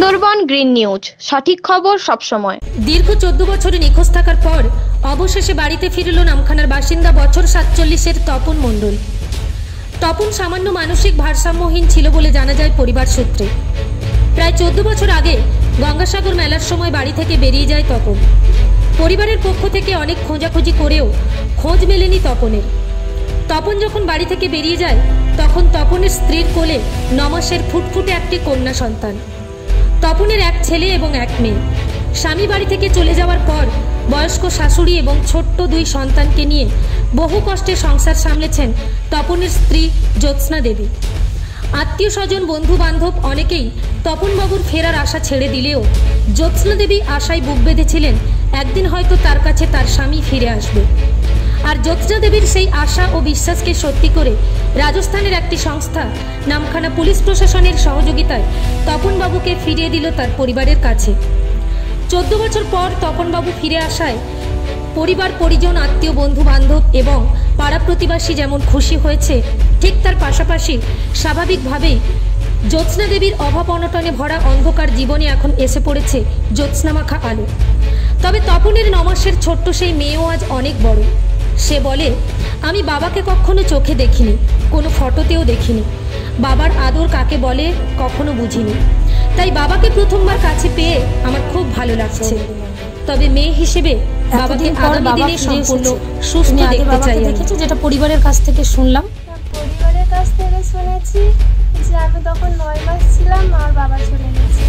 Sundarban green news, সঠিক খবর সবসময়। দীর্ঘ চোদ্দ বছরে নিখোঁজ থাকার পর অবশেষে বাড়িতে ফিরল নামখানার বাসিন্দা বছর সাতচল্লিশের তপন মণ্ডল। তপন সামান্য মানসিক ভারসাম্যহীন ছিল বলে জানা যায় পরিবার সূত্রে। প্রায় চোদ্দ বছর আগে গঙ্গাসাগর মেলার সময় বাড়ি থেকে বেরিয়ে যায় তপন। পরিবারের পক্ষ থেকে অনেক খোঁজাখুঁজি করেও খোঁজ মেলেনি তপনের। তপন যখন বাড়ি থেকে বেরিয়ে যায়, তখন তপনের স্ত্রীর কোলে নমাসের ফুটফুটে একটি কন্যা সন্তান। তপনের এক ছেলে এবং এক মেয়ে। স্বামী বাড়ি থেকে চলে যাওয়ার পর বয়স্ক শাশুড়ি এবং ছোট্ট দুই সন্তানকে নিয়ে বহু কষ্টে সংসার সামলেছেন তপনের স্ত্রী জ্যোৎস্না দেবী। আত্মীয় স্বজন বন্ধু বান্ধব অনেকেই তপনবাবুর ফেরার আশা ছেড়ে দিলেও জ্যোৎস্না দেবী আশায় বুক বেঁধেছিলেন, একদিন হয়তো তার কাছে তার স্বামী ফিরে আসবে। আর জ্যোৎস্না দেবীর সেই আশা ও বিশ্বাসকে সত্যি করে রাজস্থানের একটি সংস্থা নামখানা পুলিশ প্রশাসনের সহযোগিতায় তপনবাবুকে ফিরিয়ে দিল তার পরিবারের কাছে। চোদ্দ বছর পর তপনবাবু ফিরে আসায় পরিবার, পরিজন, আত্মীয় বন্ধু বান্ধব এবং পাড়া প্রতিবাসী যেমন খুশি হয়েছে, ঠিক তার পাশাপাশি স্বাভাবিকভাবেই জ্যোৎস্না দেবীর অভাব অনটনে ভরা অন্ধকার জীবনে এখন এসে পড়েছে জ্যোৎস্নামাখা আলো। তবে তপনের নমাসের ছোট্ট সেই মেয়েও আজ অনেক বড়। সে বলে আমি বাবাকে কখনো চোখে দেখিনি কোনো ফটোতেও দেখিনি। বাবার আদর কাকে বলে কখনো বুঝিনি। তাই বাবাকে প্রথমবার কাছে পেয়ে আমার খুব ভালো লাগছে। তবে মেয়ে হিসেবে বাবাকে আগামী দিনে সম্পূর্ণ। সুস্থ দেখতে চাই। দেখেছ যেটা পরিবারের কাছ থেকে শুনলাম? পরিবারের কাছ থেকে শুনেছি যে আমি তখন নয় মাস ছিলাম আমার বাবা চলে গেছে।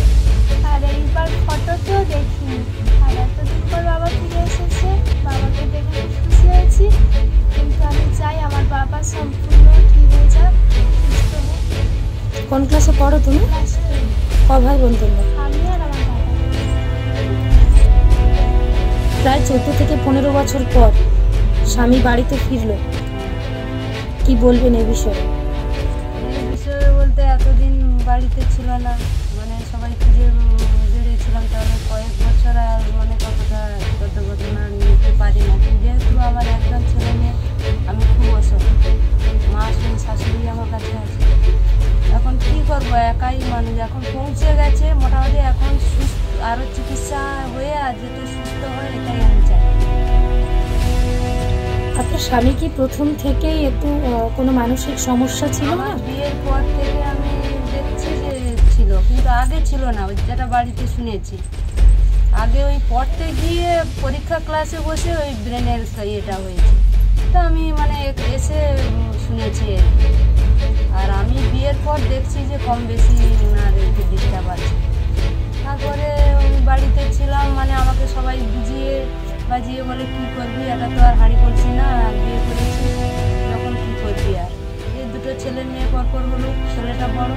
আর এইবার ফটোতেও দেখিনি। আর এতদিন পর বাবা ফিরে এসেছে বাবাকে দেখে খুব খুশি হয়েছি। কিন্তু আমি চাই আমার বাবা সম্পূর্ণ ঠিক হয়ে যাক সুস্থ হোক। কোন ক্লাসে পড়ো তুমি। ক ভাই বোন তোমরা? আমি আর আমার বাবা। প্রায় চোদ্দ থেকে পনেরো বছর পর স্বামী বাড়িতে ফিরলো। কি বলবেন এ বিষয়ে? এই বিষয়ে বলতে এতদিন বাড়িতে ছিল না। মানে সবাই খুঁজে বেরিয়েছিলাম তাহলে কয়েক বছর আর মানে কতটা কত ঘটনা নিতে পারি না। যেহেতু আমার একজন ছেলে মেয়ে আমি খুব অসুখ মা শুনে শাশুড়ি আমার কাছে আছে। এখন কি করব? একাই মানুষ। এখন পৌঁছে গেছে মোটামুটি এখন সুস্থ আরও চিকিৎসা হয়ে আর যেতে সুস্থ হয় এটাই আমি চাই। আপনার স্বামী কি প্রথম থেকেই একটু কোনো মানসিক সমস্যা ছিল না? বিয়ের পর থেকে আমি ছিল, কিন্তু আগে ছিল না, ওই যেটা বাড়িতে শুনেছি। আগে ওই পড়তে গিয়ে পরীক্ষা ক্লাসে বসে ওই ব্রেনের ইয়েটা হয়েছে। তো আমি মানে এসে শুনেছি আর আমি বিয়ের পর দেখছি যে কম বেশি ওনার একটু ডিস্টার্ব আছে। তারপরে ওই বাড়িতে ছিলাম মানে আমাকে সবাই বুঝিয়ে বাজিয়ে বলে, কী করবি? এটা তো আর হাঁড়ি করছি না, বিয়ে করেছি। যখন কী করবি আর? এই দুটো ছেলে মেয়ে পরপর হলো, ছেলেটা বড়।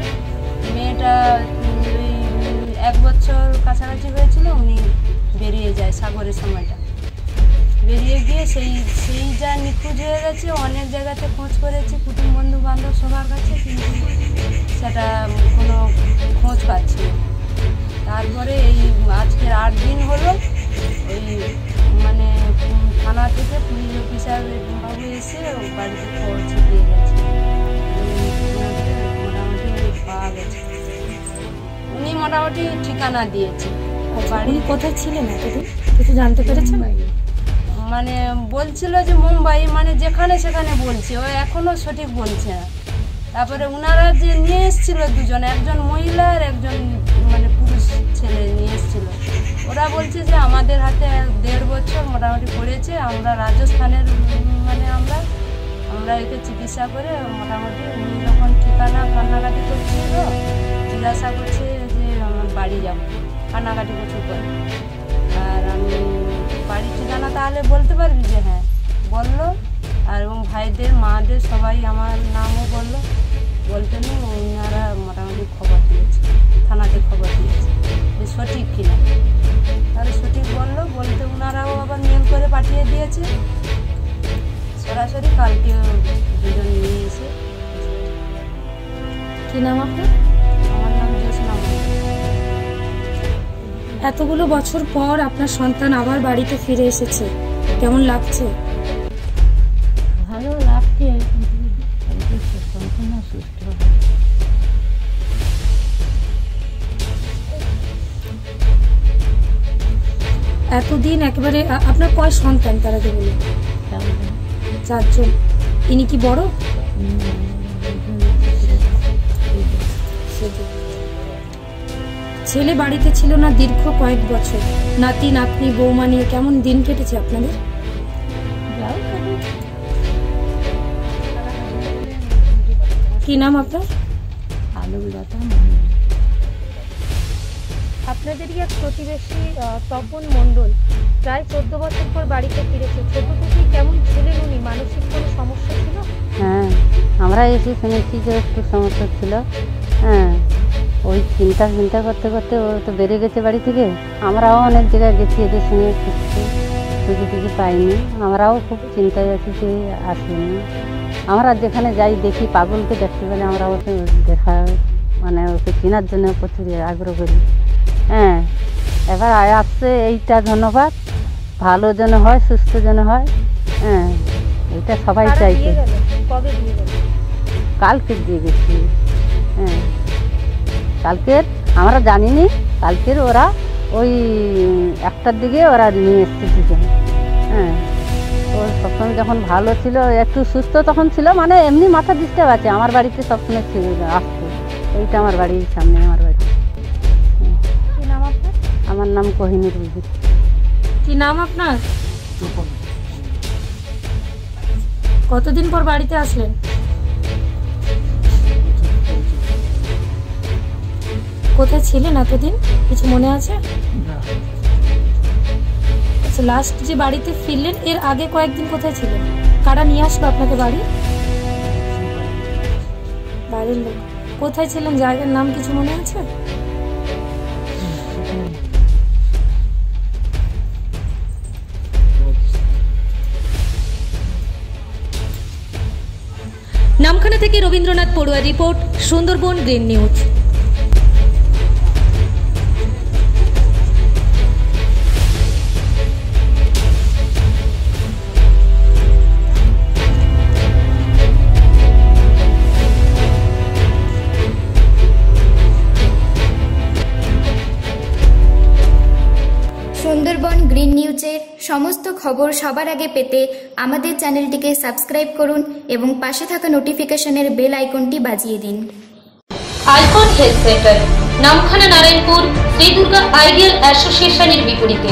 মেয়েটা ওই এক বছর কাছাকাছি হয়েছিল, উনি বেরিয়ে যায় সাগরের সময়টা। বেরিয়ে গিয়ে সেই সেই যা নিখোঁজ হয়ে গেছে, অনেক জায়গাতে খোঁজ করেছি, কুটুম বন্ধু বান্ধব সবার কাছে, কিন্তু সেটা কোনো খোঁজ পাচ্ছি তারপরে এই আজকের মোটামুটি ঠিকানা দিয়েছে। ও বাড়ি কোথায় ছিলেন এতদিন? কিছু জানতে পেরেছেন? মানে বলছিল যে মুম্বাই মানে যেখানে সেখানে বলছে। ও এখনও সঠিক বলছে না। তারপরে ওনারা যে নিয়ে এসেছিল দুজন একজন মহিলা আর একজন মানে পুরুষ ছেলে নিয়ে এসেছিল। ওরা বলছে যে আমাদের হাতে দেড় বছর মোটামুটি পড়েছে আমরা রাজস্থানের মানে আমরা আমরা একে চিকিৎসা করে মোটামুটি উনি যখন ঠিকানা কান্নাকাটি করছিল জিজ্ঞাসা করছে বাড়ি যাব, কান্নাকাটি প্রচুর করে। আর আমি বাড়ির ঠিকানা তাহলে বলতে পারবি যে হ্যাঁ বলল। আর এবং ভাইদের, মাদের সবাই আমার নামও বলল। বলতে নেই, ওনারা মোটামুটি খবর দিয়েছে, থানাতে খবর দিয়েছে যে সঠিক কিনা তাহলে সঠিক বলল, বলতে ওনারাও আবার মেল করে পাঠিয়ে দিয়েছে। সরাসরি কালকে দুজন নিয়ে এসে কি নাম আপনার? এতগুলো বছর পর আপনার সন্তান আবার বাড়িতে ফিরে এসেছে। কেমন লাগছে? ভালো লাগছে এতদিন একেবারে আপনার কয় সন্তান তারা যে বলুন চারজন। ইনি কি বড়? ছেলে বাড়িতে ছিল না দীর্ঘ কয়েক বছর। নাতি নাতনি বৌমা নিয়ে কেমন দিন কেটেছে আপনাদের? কি নাম আপনার? মন্ডল আপনাদেরই এক প্রতিবেশী তপন মণ্ডল প্রায় চোদ্দ বছর পর বাড়িতে ফিরেছে। ছোট থেকেই কেমন ছিলেন উনি? মানসিক কোনো সমস্যা ছিল? হ্যাঁ আমরা এসে শুনেছি যে একটু সমস্যা ছিল। হ্যাঁ ওই চিন্তা চিন্তা করতে করতে ও তো বেড়ে গেছে বাড়ি থেকে। আমরাও অনেক জায়গায় গেছি এদের সঙ্গে খুঁজতে খুঁজে টুজি পাইনি। আমরাও খুব চিন্তায় আছি যে আসেনি। আমরা যেখানে যাই দেখি পাগলকে দেখতে পেলে আমরা ওকে দেখা মানে ওকে চেনার জন্য প্রচুর আগ্রহ করি। হ্যাঁ এবার আসছে এইটা ধন্যবাদ। ভালো যেন হয় সুস্থ যেন হয়। হ্যাঁ এটা সবাই চাইছে। কালকে দিয়ে গেছি। হ্যাঁ। কালকের আমরা জানিনি কালকের ওরা ওই একটার দিকে ওরা নিয়ে এসছে দুজন হ্যাঁ ও সবসময় যখন ভালো ছিল একটু সুস্থ তখন ছিল মানে এমনি মাথা ডিস্টার্ব আছে আমার বাড়িতে সবসময় ছিল আসতো। এইটা আমার বাড়ির সামনে আমার বাড়ি। আমার নাম কোহিনুর বিবি কি নাম আপনার? কতদিন পর বাড়িতে আসলেন? কোথায় ছিলেন এতদিন? কিছু মনে আছে? আচ্ছা লাস্ট যে বাড়িতে ফিরলেন এর আগে কয়েকদিন কোথায় ছিলেন? কারা নিয়ে আসলো আপনাকে বাড়ি? বাড়ির লোক। কোথায় ছিলেন? জায়গার নাম কিছু মনে আছে? নামখানা থেকে রবীন্দ্রনাথ পড়ুয়া report Sundarban green news. Sundarban green নিউজের সমস্ত খবর সবার আগে পেতে আমাদের চ্যানেলটিকে সাবস্ক্রাইব করুন এবং পাশে থাকা নোটিফিকেশনের বেল আইকনটি বাজিয়ে দিন। Icon health centre Namkhana Narayanpur Shri Durga ideal অ্যাসোসিয়েশনের বিপরীতে।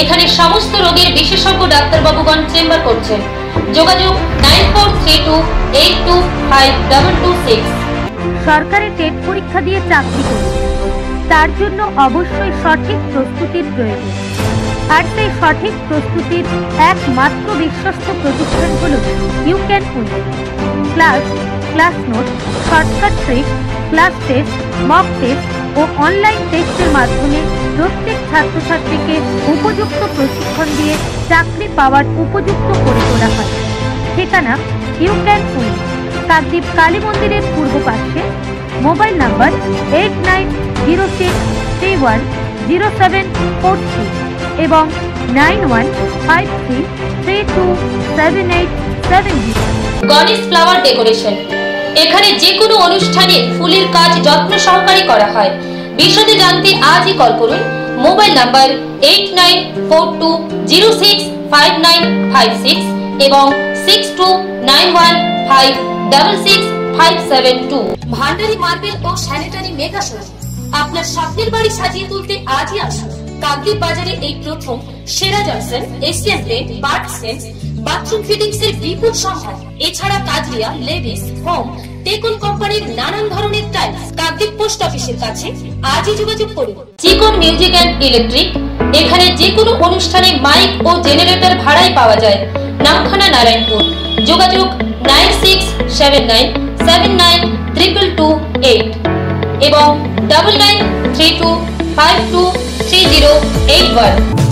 এখানে সমস্ত রোগের বিশেষজ্ঞ ডাক্তারবাবুগণ চেম্বার করছেন। যোগাযোগ nine four three two eight two five double two six. সরকারি টেট পরীক্ষা দিয়ে চাকরি করুন। তার জন্য অবশ্যই সঠিক প্রস্তুতির প্রয়োজন। আর সেই সঠিক প্রস্তুতির একমাত্র বিশ্বস্ত প্রতিষ্ঠান হল you can win class class note shortcut trick class test mock test O online টেস্টের মাধ্যমে প্রত্যেক ছাত্রছাত্রীকে উপযুক্ত প্রশিক্ষণ দিয়ে চাকরি পাওয়ার উপযুক্ত করে তোলা হয়। ঠিকানা you can win Kakdwip Kali মন্দিরের পূর্ব পাশে। Mobile number eight nine zero six three one zero seven four three এবং nine one five three three two seven eight seven zero Ganesh flower decoration এখানে যে কোনো অনুষ্ঠানে ফুলের কাজ যত্ন সহকারে করা হয়। বিশদে জানতে আজই কল করুন mobile number eight nine four two zero six five nine five six এবং six two nine one five double six five seven two Bhandari marble ও স্যানিটারি মেগা শোরুম আপনার স্বপ্নের বাড়ি সাজিয়ে তুলতে আজই আসুন। কাকদ্বীপ বাজারে এই প্রথম সেরা জনসন এশিয়ান পেন্ট বার্ট সেন্স বাথরুম ফিটিংস এর বিপুল সম্ভার। এছাড়া কাজরিয়া লেভিস, হোম, টেকন কোম্পানির নানান ধরনের টাইলস কাকদ্বীপ পোস্ট অফিসের কাছে আজই যোগাযোগ করুন। চিকন মিউজিক অ্যান্ড ইলেকট্রিক, এখানে যে কোনো অনুষ্ঠানে মাইক ও জেনারেটর ভাড়ায় পাওয়া যায়। নামখানা নারায়ণপুর। যোগাযোগ nine six seven nine seven nine triple two eight এবং double nine three two five two three zero eight one